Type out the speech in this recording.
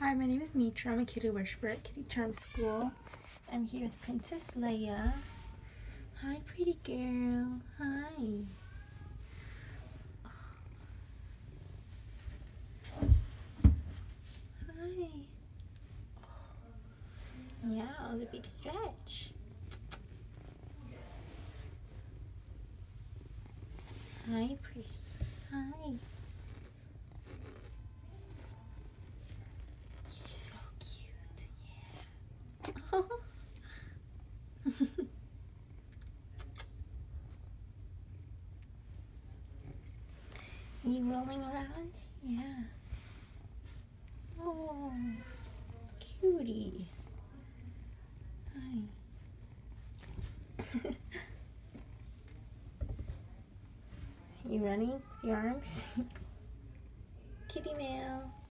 Hi, my name is Mitra. I'm a kitty worshiper at Kitty Charm School. I'm here with Princess Leia. Hi, pretty girl. Hi. Hi. Yeah, it was a big stretch. Hi, pretty. Hi. You're so cute. Yeah. You rolling around? Yeah. Oh, cutie. Hi. you running with your arms? Kitty mail.